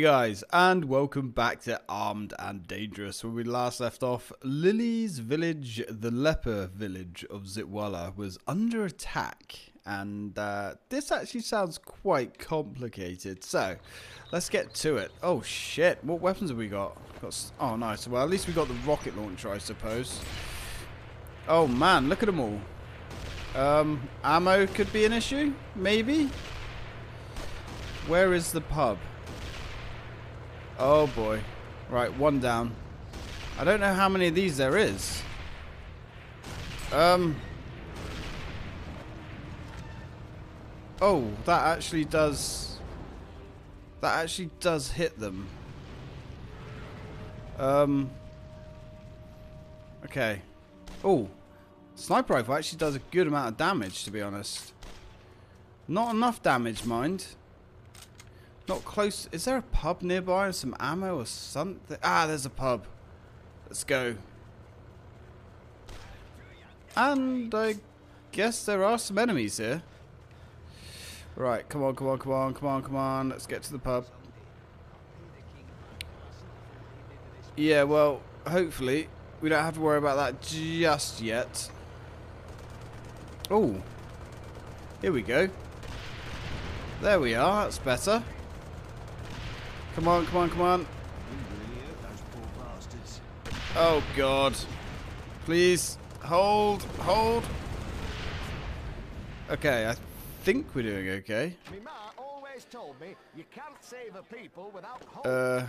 Hey guys, and welcome back to Armed and Dangerous. When we last left off, Lily's village, the leper village of Zitwala, was under attack. And uh, this actually sounds quite complicated. So, let's get to it. Oh shit, what weapons have we got? got oh nice, well at least we got the rocket launcher I suppose. Oh man, look at them all. Um, ammo could be an issue, maybe? Where is the pub? Oh boy. Right, one down. I don't know how many of these there is. Um. Oh, that actually does... That actually does hit them. Um. Okay. Oh. Sniper rifle actually does a good amount of damage, to be honest. Not enough damage, mind. Not close. Is there a pub nearby some ammo or something? Ah, there's a pub. Let's go. And I guess there are some enemies here. Right, come on, come on, come on, come on, come on. Let's get to the pub. Yeah, well, hopefully we don't have to worry about that just yet. Oh, here we go. There we are, that's better. Come on, come on, come on. Oh, God. Please, hold, hold. Okay, I think we're doing okay. Uh,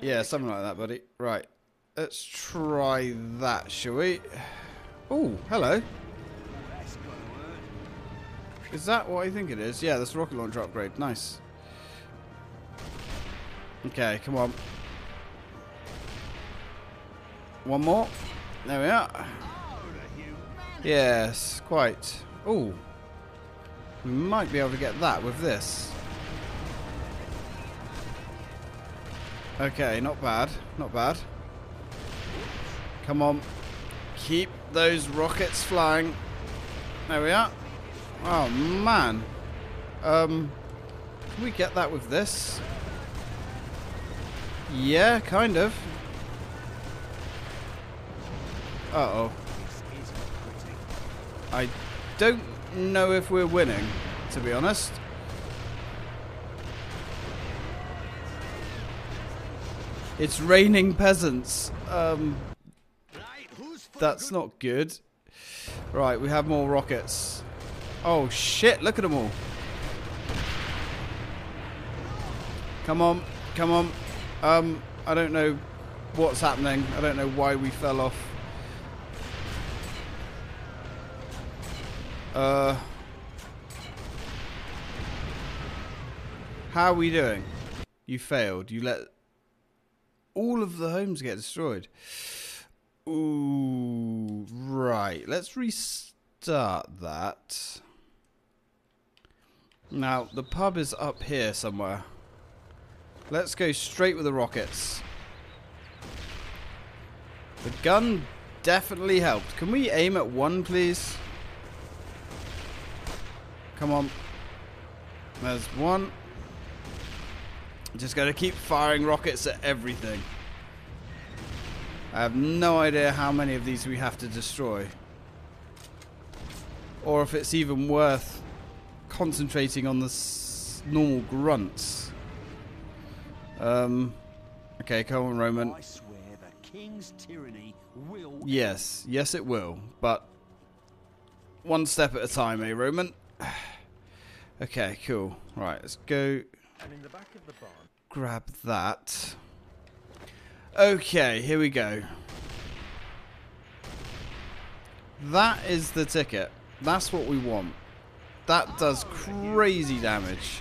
yeah, something like that, buddy. Right, let's try that, shall we? Oh, hello. Is that what I think it is? Yeah, that's rocket launcher upgrade. Nice. Okay, come on. One more. There we are. Yes, quite. Oh, we might be able to get that with this. Okay, not bad. Not bad. Come on. Keep those rockets flying. There we are. Oh, man. Um, can we get that with this? Yeah, kind of. Uh-oh. I don't know if we're winning, to be honest. It's raining peasants. Um, that's not good. Right, we have more rockets. Oh shit, look at them all. Come on, come on. Um, I don't know what's happening. I don't know why we fell off. Uh, how are we doing? You failed. You let all of the homes get destroyed. Ooh, right. Let's restart that. Now, the pub is up here somewhere. Let's go straight with the rockets. The gun definitely helped. Can we aim at one, please? Come on. There's one. Just got to keep firing rockets at everything. I have no idea how many of these we have to destroy. Or if it's even worth concentrating on the normal grunts. Um, okay, come on, Roman. I swear the king's tyranny will. Yes, yes, it will. But one step at a time, eh, Roman? okay, cool. Right, let's go. Grab that. Okay, here we go. That is the ticket. That's what we want. That does crazy damage.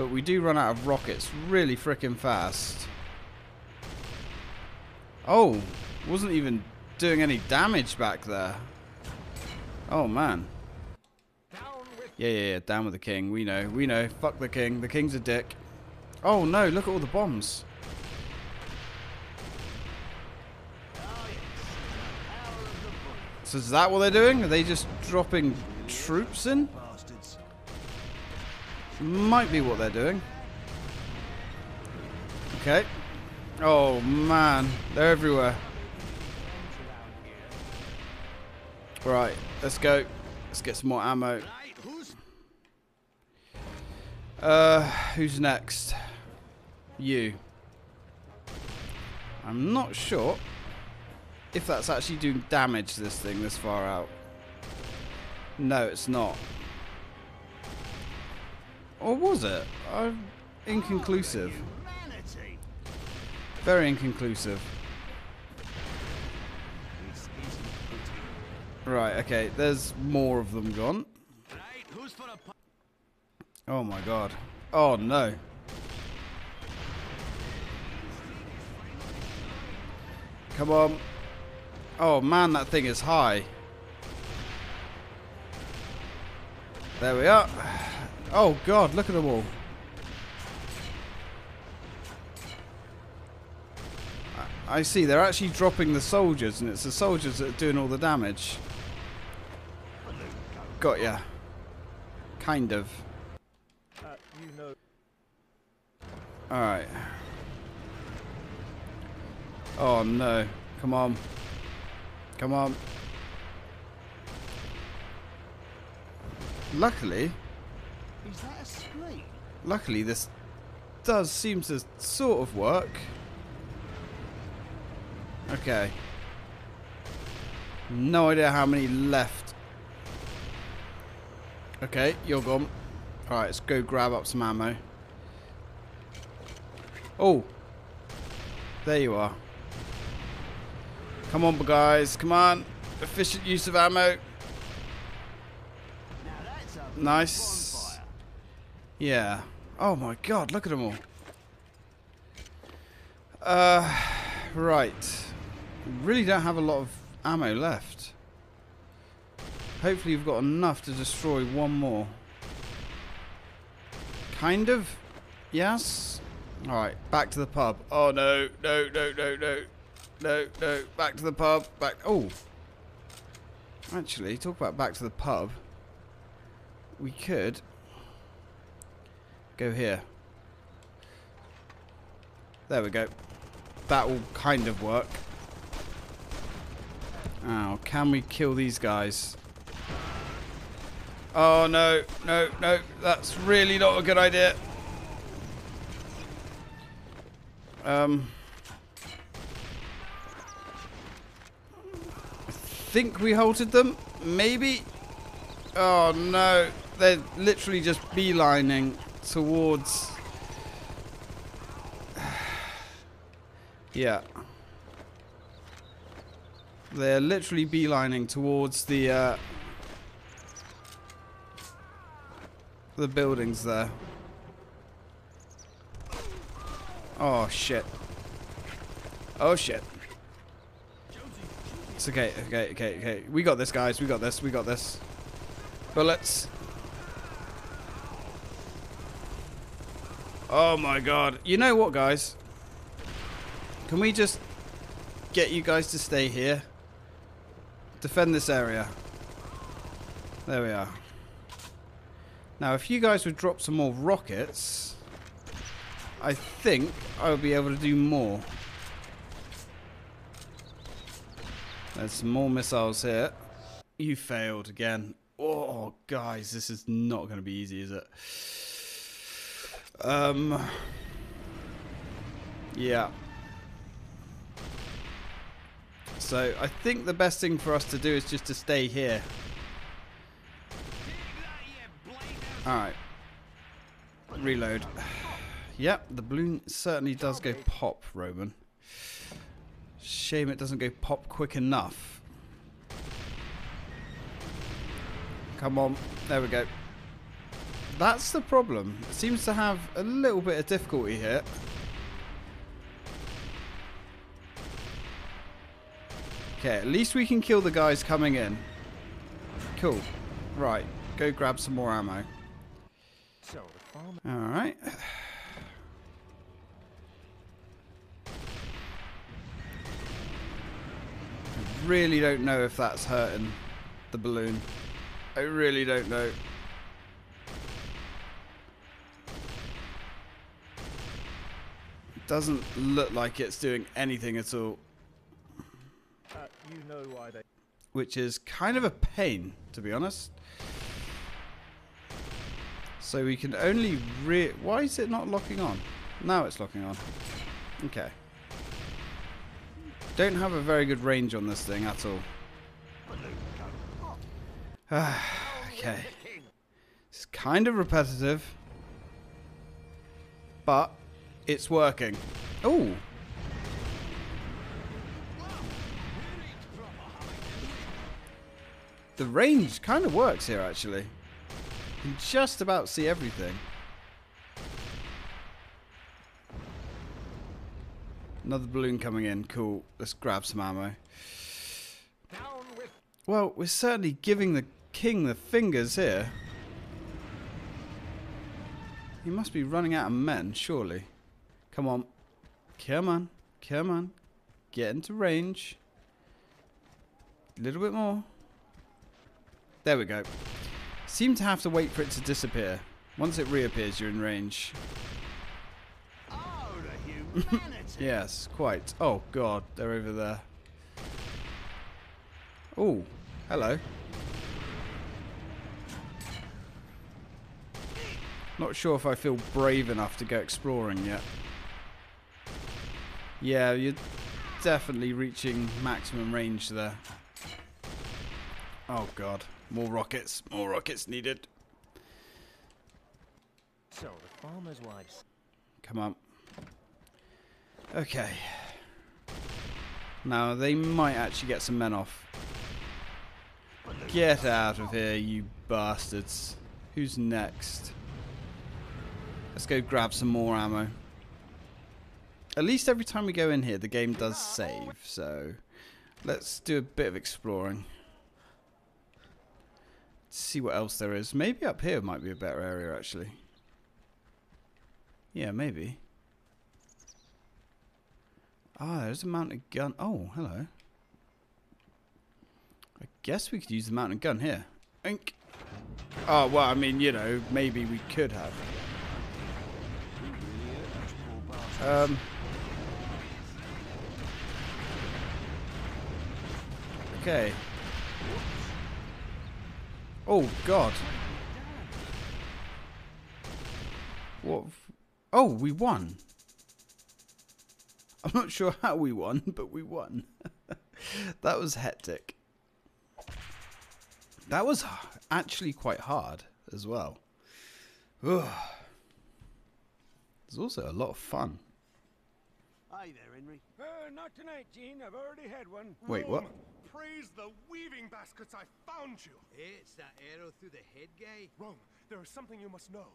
But we do run out of rockets really freaking fast. Oh, wasn't even doing any damage back there. Oh, man. Yeah, yeah, yeah, down with the king. We know, we know. Fuck the king. The king's a dick. Oh, no, look at all the bombs. So is that what they're doing? Are they just dropping troops in? Might be what they're doing. Okay. Oh man, they're everywhere. Right, let's go. Let's get some more ammo. Uh, who's next? You. I'm not sure if that's actually doing damage to this thing this far out. No, it's not. Or was it? I'm inconclusive. Very inconclusive. Right, okay, there's more of them gone. Oh my god. Oh no. Come on. Oh man, that thing is high. There we are. Oh god, look at them all. I see, they're actually dropping the soldiers, and it's the soldiers that are doing all the damage. Got ya. Kind of. Alright. Oh no. Come on. Come on. Luckily, Is that a screen? luckily this does seem to sort of work. Okay. No idea how many left. Okay, you're gone. Alright, let's go grab up some ammo. Oh. There you are. Come on, guys. Come on. Efficient use of ammo. Now that's a Nice. Yeah. Oh my god, look at them all. Uh, right. Really don't have a lot of ammo left. Hopefully you've got enough to destroy one more. Kind of? Yes? Alright, back to the pub. Oh no, no, no, no, no. No, no, back to the pub. Back. Oh. Actually, talk about back to the pub. We could go here. There we go. That will kind of work. Oh, can we kill these guys? Oh no, no, no, that's really not a good idea. Um, I think we halted them, maybe. Oh no, they're literally just beelining towards. yeah. They're literally beelining towards the uh, the buildings there. Oh shit. Oh shit. It's okay, okay, okay, okay. We got this, guys. We got this. We got this. Bullets. Oh my god. You know what, guys? Can we just get you guys to stay here? Defend this area. There we are. Now, if you guys would drop some more rockets, I think I'll be able to do more. There's some more missiles here. You failed again. Oh, guys, this is not going to be easy, is it? Um. Yeah. So I think the best thing for us to do is just to stay here. Alright. Reload. Yep, the balloon certainly does go pop, Roman. Shame it doesn't go pop quick enough. Come on. There we go. That's the problem. It seems to have a little bit of difficulty here. Okay, at least we can kill the guys coming in. Cool. Right, go grab some more ammo. Alright. I really don't know if that's hurting the balloon. I really don't know. Doesn't look like it's doing anything at all, Uh, you know why they. which is kind of a pain, to be honest. So we can only re- Why is it not locking on? Now it's locking on. Okay. Don't have a very good range on this thing at all. okay. It's kind of repetitive. But it's working. Oh. The range kind of works here actually. You can just about see everything. Another balloon coming in. Cool. Let's grab some ammo. Well, we're certainly giving the king the fingers here. He must be running out of men, surely. Come on. Come on. Come on. Get into range. A little bit more. There we go. Seem to have to wait for it to disappear. Once it reappears, you're in range. Oh! Yes, quite. Oh, God. They're over there. Oh, hello. Not sure if I feel brave enough to go exploring yet. Yeah, you're definitely reaching maximum range there. Oh god, more rockets, more rockets needed. so the farmer's wives. Come on. Okay. Now, they might actually get some men off. Get out of here, you bastards. Who's next? Let's go grab some more ammo. At least every time we go in here, the game does save, so let's do a bit of exploring. See what else there is. Maybe up here might be a better area, actually. Yeah, maybe. Ah, there's a mounted gun. Oh, hello. I guess we could use the mounted gun here. Ink. Oh, well, I mean, you know, maybe we could have. Um. Okay. Oh, God. What? Oh, we won. I'm not sure how we won, but we won. that was hectic. That was actually quite hard as well. Ugh. It's also a lot of fun. Hey there, Henry. Uh, not tonight, Gene. I've already had one. Wait, what? Praise the weaving baskets I found you. It's that arrow through the head guy. Rome, there is something you must know.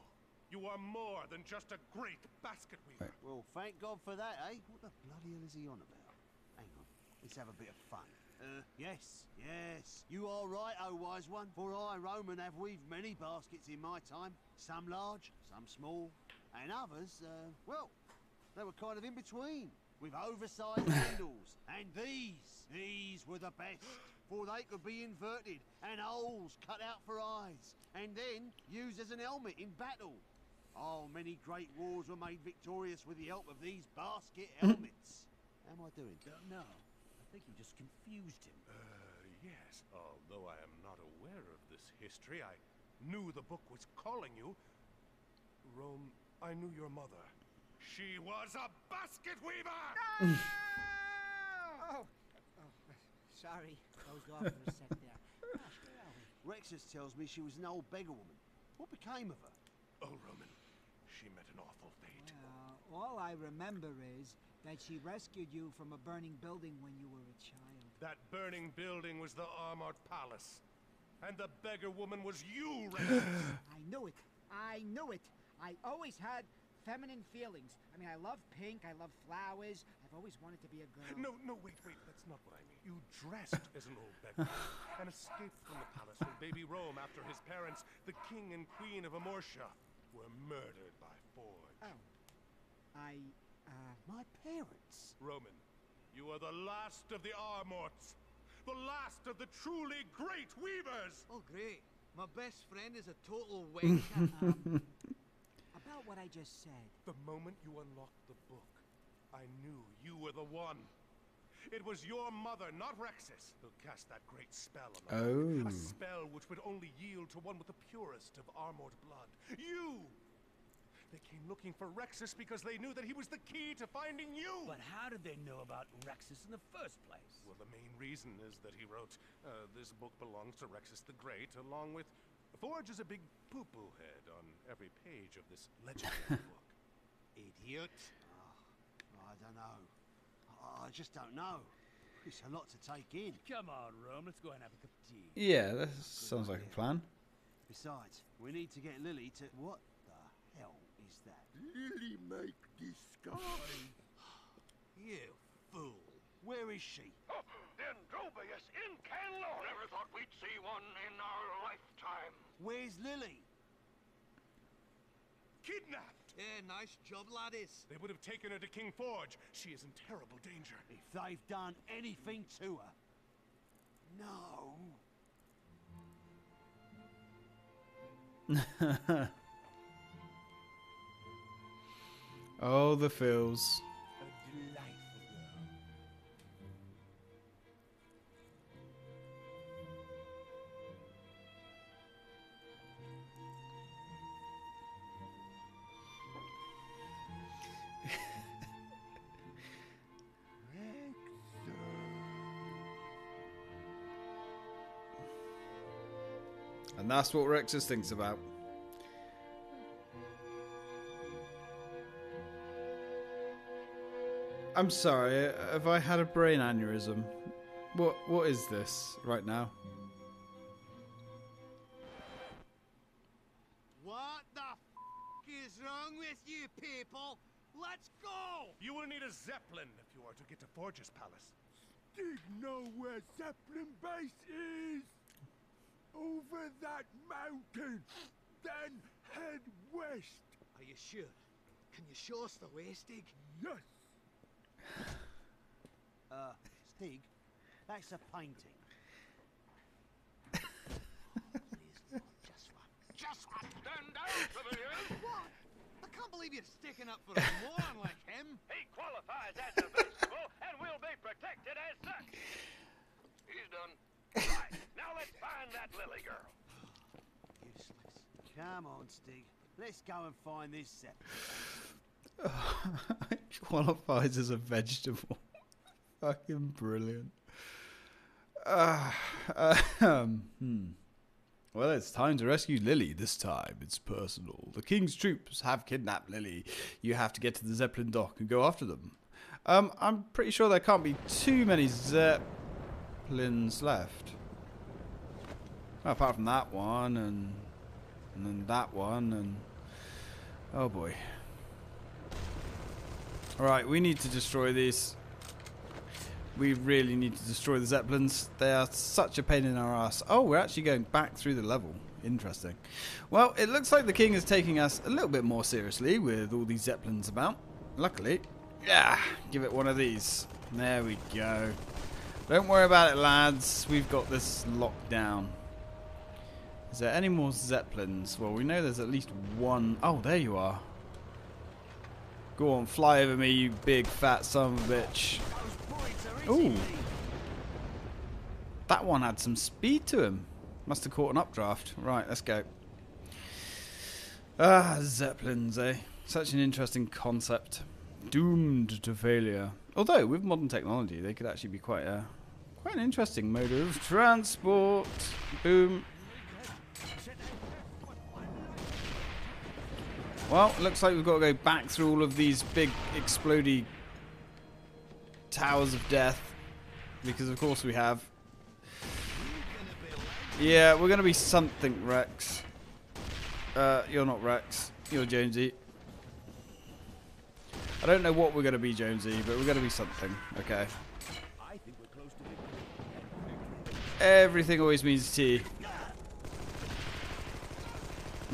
You are more than just a great basket weaver. Well, thank God for that, eh? What the bloody hell is he on about? Hang on, let's have a bit of fun. Uh, yes, yes, you are right, O wise one. For I, Roman, have weaved many baskets in my time. Some large, some small, and others, uh, well, they were kind of in between, with oversized handles. And these, these were the best, for they could be inverted and holes cut out for eyes, and then used as an helmet in battle. Oh, many great wars were made victorious with the help of these basket helmets. How am I doing? No, I think you just confused him. Uh, yes, although I am not aware of this history, I knew the book was calling you. Rome, I knew your mother. She was a basket weaver! Oh, oh, sorry. Closed off for a sec there. Gosh, where are we? Rexus tells me she was an old beggar woman. What became of her? Oh, Roman, she met an awful fate. Uh, all I remember is that she rescued you from a burning building when you were a child. That burning building was the armored palace. And the beggar woman was you, Rexus. I knew it. I knew it. I always had feminine feelings. I mean, I love pink. I love flowers. I've always wanted to be a girl. No, no, wait, wait, that's not what I mean. You dressed as an old beggar and escaped from the palace with baby Rome after his parents, the king and queen of Amortia, were murdered by Forge. Oh. I, uh, My parents. Roman, you are the last of the Armorts, the last of the truly great weavers! Oh, great. My best friend is a total wanker. um, about what I just said. The moment you unlocked the book, I knew you were the one. It was your mother, not Rexus, who cast that great spell on the. Oh. A spell which would only yield to one with the purest of armored blood. You! They came looking for Rexus because they knew that he was the key to finding you! But how did they know about Rexus in the first place? Well, the main reason is that he wrote, uh, this book belongs to Rexus the Great, along with Forge is a big poo-poo head on every page of this legendary book. Idiot. Oh, I don't know. I- I just don't know. It's a lot to take in. Come on, Rome, let's go and have a cup of tea. Yeah, that sounds like a plan. Besides, we need to get Lily to. What the hell is that? Lily make disguise. You fool. Where is she? Oh, Dendrobius in Canlo. Never thought we'd see one in our lifetime. Where's Lily? Kidnapped! Yeah, nice job, laddies. They would have taken her to King Forge. She is in terrible danger. If they've done anything to her. No. Oh, the feels. And that's what Rexus thinks about. I'm sorry, have I had a brain aneurysm? What what is this right now? Sure? Can you show us the way, Stig? Yes. Uh, Stig, that's a painting. Please, Lord, just one. Just one. Stand down, civilian. What? I can't believe you're sticking up for a moron like him. He qualifies as a vegetable and will be protected as such. He's done. Right. Now let's find that Lily girl. Useless. Come on, Stig. Let's go and find this Zeppelin. Qualifies as a vegetable. Fucking brilliant. Uh, um, hmm. Well, it's time to rescue Lily. This time it's personal. The king's troops have kidnapped Lily. You have to get to the Zeppelin dock and go after them. Um, I'm pretty sure there can't be too many Zeppelins left. Well, apart from that one and and then that one and oh boy. Alright, we need to destroy these. We really need to destroy the Zeppelins. They are such a pain in our ass. Oh, we're actually going back through the level. Interesting. Well, it looks like the king is taking us a little bit more seriously with all these Zeppelins about. Luckily. Yeah, give it one of these. There we go. Don't worry about it, lads. We've got this locked down. Is there any more Zeppelins? Well, we know there's at least one. Oh, there you are. Go on, fly over me, you big fat son of a bitch. Ooh. That one had some speed to him. Must have caught an updraft. Right, let's go. Ah, Zeppelins, eh? Such an interesting concept. Doomed to failure. Although, with modern technology, they could actually be quite a quite an interesting mode of transport. Boom. Well, looks like we've got to go back through all of these big explodey towers of death. Because of course we have. Yeah, we're going to be something, Rex. Uh, you're not Rex. You're Jonesy. I don't know what we're going to be, Jonesy, but we're going to be something. Okay. Everything always means tea.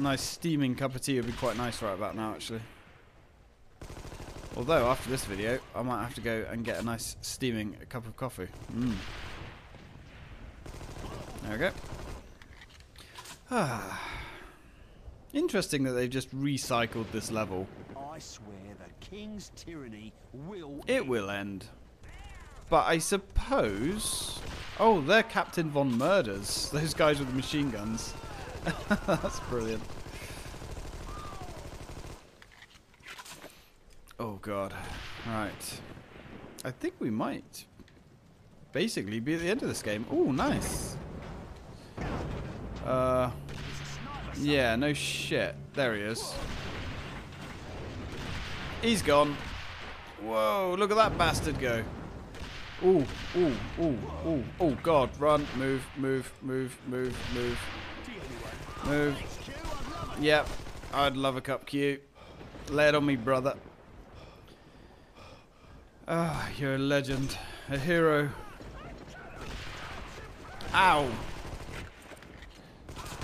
Nice steaming cup of tea would be quite nice right about now, actually. Although, after this video, I might have to go and get a nice steaming cup of coffee. Mm. There we go. Ah. Interesting that they've just recycled this level. I swear the king's tyranny will. It will end. But I suppose... Oh, they're Captain Von Murders. Those guys with the machine guns. That's brilliant. Oh god. Right. I think we might basically be at the end of this game. Oh, nice. Uh, yeah, no shit. There he is. He's gone. Whoa, look at that bastard go. Ooh, ooh, ooh, ooh, oh god, run, move, move, move, move, move. Move. Yep, I'd love a cup Q. Lay it on me, brother. Ah, you're a legend. A hero. Ow!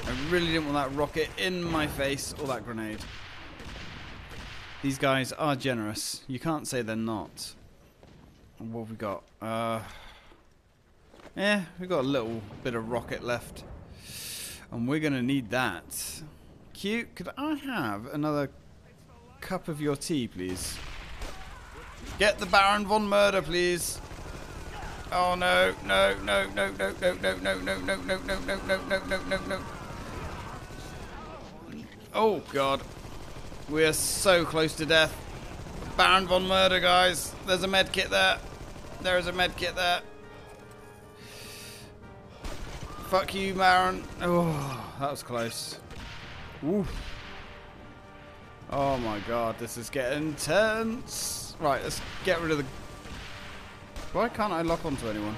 I really didn't want that rocket in my face or that grenade. These guys are generous. You can't say they're not. What have we got? Uh, yeah, we've got a little bit of rocket left. And we're going to need that. Cute, could I have another cup of your tea, please? Get the Baron von Murder, please. Oh no, no, no, no, no, no, no, no, no, no, no, no, no, no, no, no, no, no. Oh god. We are so close to death. Baron von Murder, guys. There's a med kit there. There is a med kit there. Fuck you, Baron. Oh, that was close. Oof. Oh my god, this is getting tense. Right, let's get rid of the... Why can't I lock onto anyone?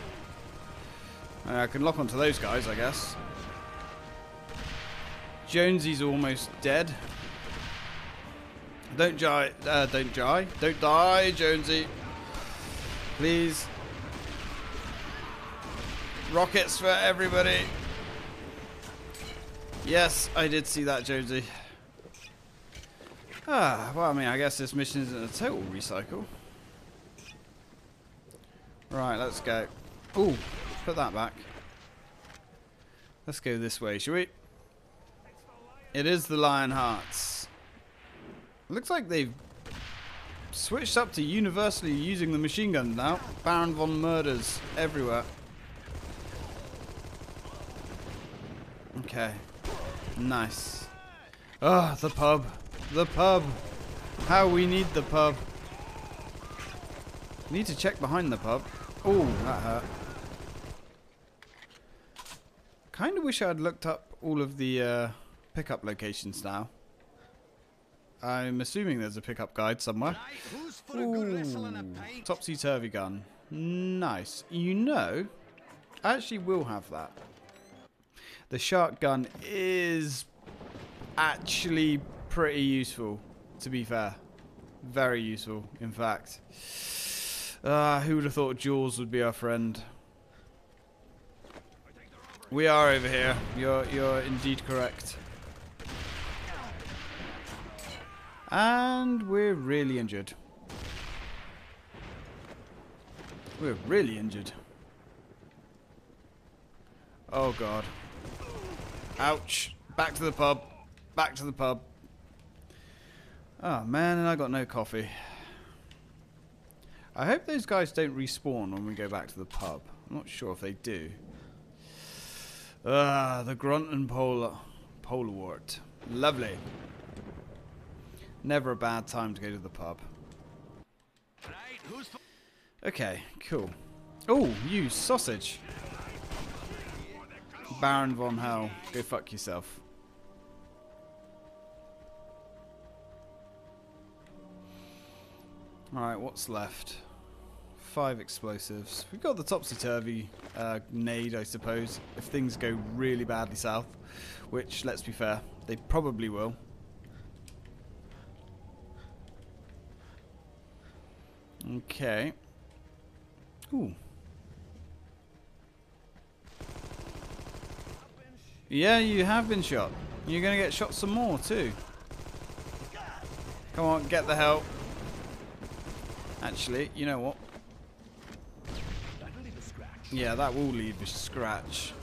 Uh, I can lock onto those guys, I guess. Jonesy's almost dead. Don't die. Uh, don't die. Don't die, Jonesy. Please. Rockets for everybody. Yes, I did see that, Josie. Ah, well, I mean, I guess this mission isn't a total recycle. Right, let's go. Ooh, put that back. Let's go this way, shall we? It is the Lion Hearts. Looks like they've switched up to universally using the machine gun now. Baron von Murders everywhere. Okay. Nice. Ah, the pub. The pub. How we need the pub. Need to check behind the pub. Oh, that hurt. Kind of wish I'd looked up all of the uh, pickup locations now. I'm assuming there's a pickup guide somewhere. Who's for a good wrestle and a pint? Topsy turvy gun. Nice. You know, I actually will have that. The shark gun is actually pretty useful, to be fair. Very useful, in fact. Ah, who would have thought Jules would be our friend? We are over here. You're you're indeed correct. And we're really injured. We're really injured. Oh god. Ouch. Back to the pub. Back to the pub. Oh man, and I got no coffee. I hope those guys don't respawn when we go back to the pub. I'm not sure if they do. Ah, the grunt and polar polarwort. Lovely. Never a bad time to go to the pub. Right, who's for Okay, cool. Oh, you sausage. Baron von Hell, go fuck yourself. Alright, what's left? Five explosives. We've got the topsy-turvy uh, nade, I suppose, if things go really badly south. Which, let's be fair, they probably will. Okay. Ooh. Yeah, you have been shot. You're going to get shot some more, too. Come on, get the help. Actually, you know what? Yeah, that will leave a scratch.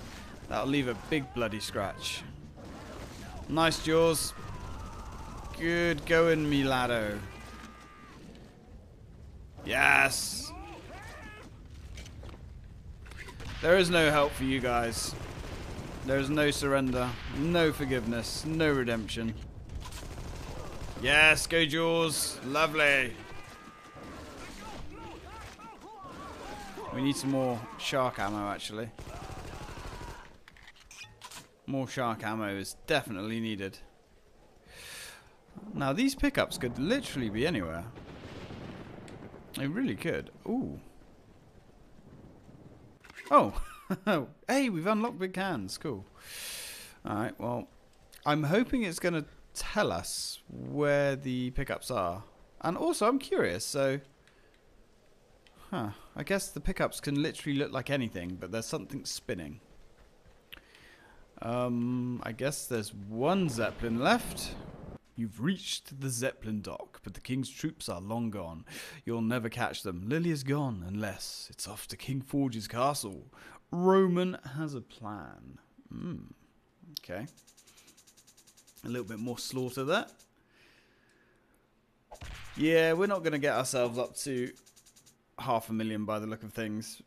That'll leave a big bloody scratch. Nice jaws. Good going, Milado. Yes. There is no help for you guys. There is no surrender, no forgiveness, no redemption. Yes, go Jaws. Lovely. We need some more shark ammo, actually. More shark ammo is definitely needed. Now, these pickups could literally be anywhere. They really could. Ooh. Oh. hey, we've unlocked big cans. Cool. Alright, well, I'm hoping it's going to tell us where the pickups are. And also, I'm curious, so... Huh. I guess the pickups can literally look like anything, but there's something spinning. Um, I guess there's one Zeppelin left. You've reached the Zeppelin dock, but the King's troops are long gone. You'll never catch them. Lily is gone, unless it's off to King Forge's castle. Roman has a plan. Hmm. Okay. A little bit more slaughter there. Yeah, we're not going to get ourselves up to half a million by the look of things.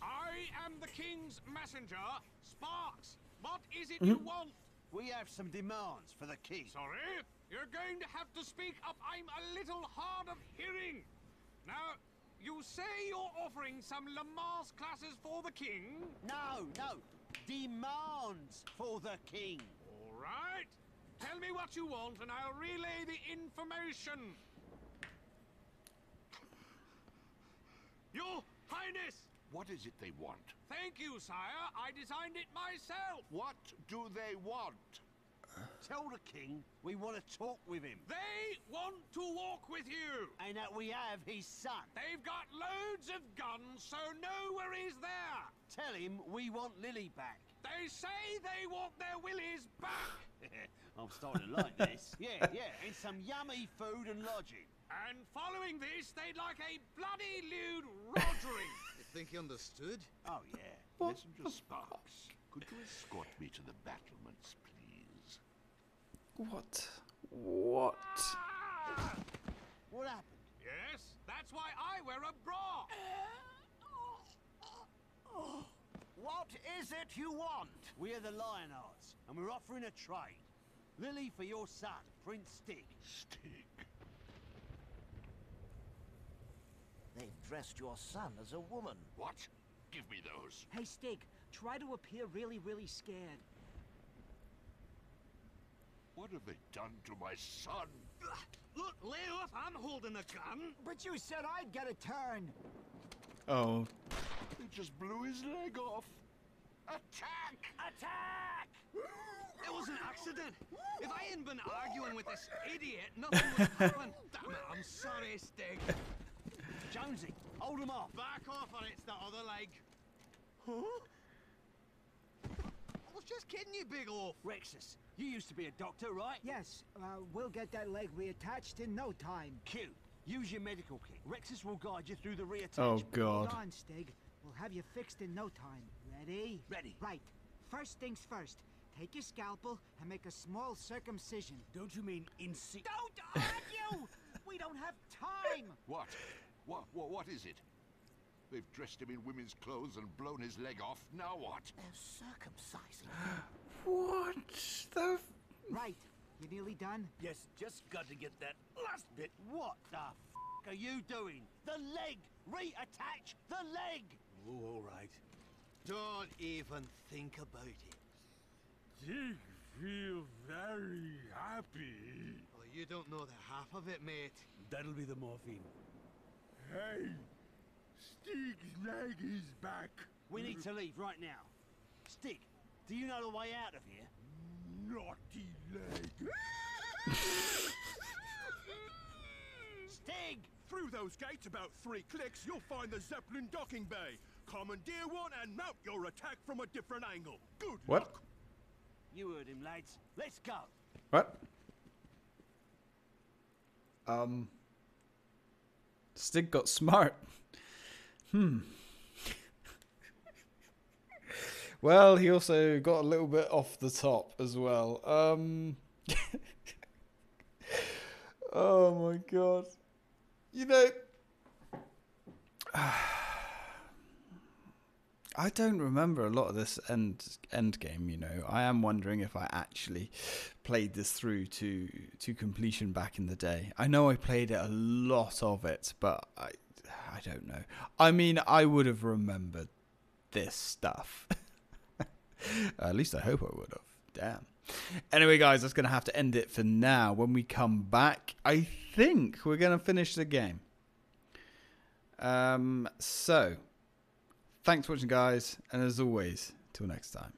I am the king's messenger, Sparks. What is it Mm-hmm. you want? We have some demands for the king. Sorry, you're going to have to speak up. I'm a little hard of hearing. Now, you say you're offering some Lamar's classes for the king? No, no. Demands for the king. All right. Tell me what you want, and I'll relay the information. Your Highness! What is it they want? Thank you, sire. I designed it myself. What do they want? Tell the king we want to talk with him. They want to walk with you. And that we have his son. They've got loads of guns, so no worries there. Tell him we want Lily back. They say they want their willies back. I'm starting to like this. Yeah, yeah. And some yummy food and lodging. And following this, they'd like a bloody lewd rogering. You think you understood? Oh, yeah. Messenger Sparks, could you escort me to the battlements, please? What? What? What happened? yes, that's why I wear a bra. What is it you want? We're the Lionhearts, and we're offering a trade. Lily for your son, Prince Stig. Stig. They've dressed your son as a woman. What? Give me those. Hey, Stig, try to appear really, really scared. What have they done to my son? Look, lay off. I'm holding a gun. But you said I'd get a turn. Oh, They just blew his leg off. Attack! Attack! It was an accident. If I hadn't been arguing with this idiot, nothing would happen. Damn it, I'm sorry, Stig. Jonesy, hold him off. Back off or it's the other leg. Huh? I was just kidding, you big oaf. Rexus, you used to be a doctor, right? Yes, uh, we'll get that leg reattached in no time. Q, Use your medical kit. Rexus will guide you through the reattachment. oh God. Hold God. on, Stig. We'll have you fixed in no time. Ready? Ready. Right. First things first. Take your scalpel and make a small circumcision. Don't you mean insi- Don't argue! we don't have time! What? What, what? What is it? They've dressed him in women's clothes and blown his leg off. Now what? They're circumcising. What the? F- Right. You nearly done? Yes, just got to get that last bit. What the f are you doing? The leg! Reattach the leg! Oh, all right. Don't even think about it. Stig feel very happy. Well, you don't know the half of it, mate. That'll be the morphine. Hey, Stig's leg is back. We need to leave right now. Stig, do you know the way out of here? Naughty leg. Stig! Through those gates, about three clicks, you'll find the Zeppelin docking bay. Commandeer one and mount your attack from a different angle. Good What? luck. You heard him, lads. Let's go. What? Um. Stig got smart. Hmm. Well, he also got a little bit off the top as well. Um, oh my god. You know, I don't remember a lot of this end end game. You know, I am wondering if I actually played this through to to completion back in the day. I know I played it a lot of it, but I I don't know. I mean, I would have remembered this stuff. At least I hope I would have. Damn. Anyway, guys, that's going to have to end it for now. When we come back, I think we're going to finish the game. Um, so, thanks for watching, guys, and as always, till next time.